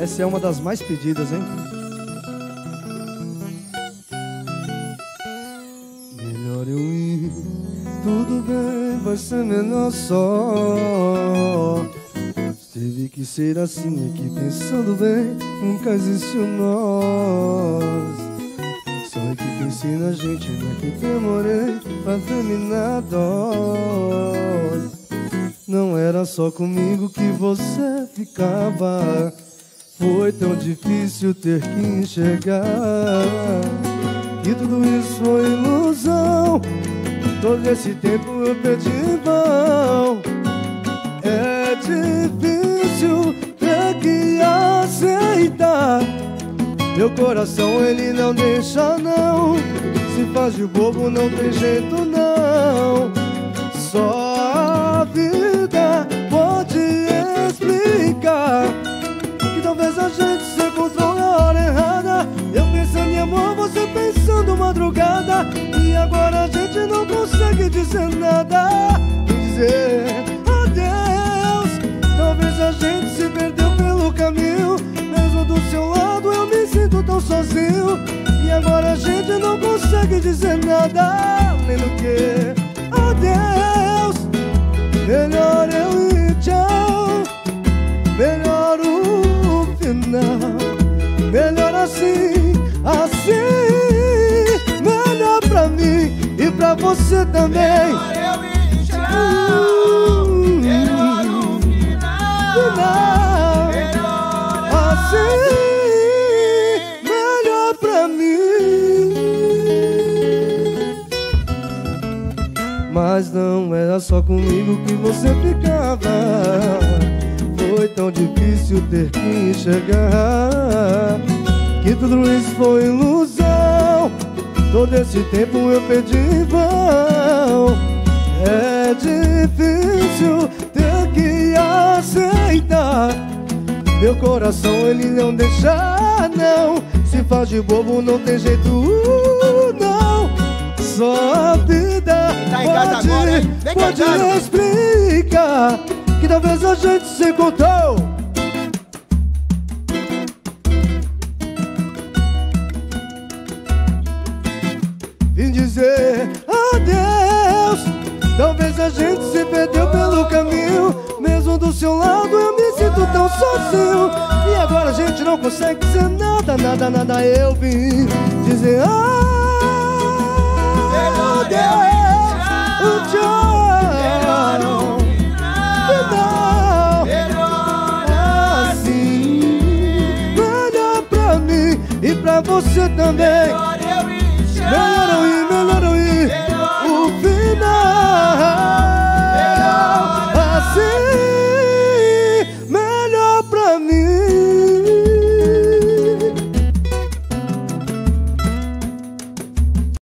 Essa é uma das mais pedidas, hein? Melhor eu ir, tudo bem, vai ser melhor só. Teve que ser assim aqui, pensando bem, nunca existiu nós. Só que pensei na gente, não é que demorei pra terminar dói. Não era só comigo que você ficava. Foi tão difícil ter que enxergar que tudo isso foi ilusão. Todo esse tempo eu perdi em vão. É difícil ter que aceitar. Meu coração ele não deixa não. Se faz de bobo não tem jeito não. Madrugada E agora a gente não consegue dizer nada Dizer adeus. Talvez a gente se perdeu pelo caminho Mesmo do seu lado eu me sinto tão sozinho. E agora a gente não consegue dizer nada Nem no que adeus. Melhor eu ir tchau. Melhor o final. Melhor assim, assim pra mim e pra você também. Melhor eu ir tchau Melhor no final, final Melhor assim Melhor pra mim Mas não era só comigo que você ficava. Foi tão difícil ter que enxergar Que tudo isso foi ilusão esse tempo eu perdi em vão. É difícil ter que aceitar. Meu coração ele não deixa não. Se faz de bobo não tem jeito não. Só a vida tá pode, agora, pode explicar que talvez a gente se encontrou dizer adeus. Talvez a gente se perdeu pelo caminho Mesmo do seu lado eu me sinto tão sozinho. E agora a gente não consegue dizer nada, nada, nada. Eu vim dizer adeus. Tchau Melhor e pra você também. Melhor eu ir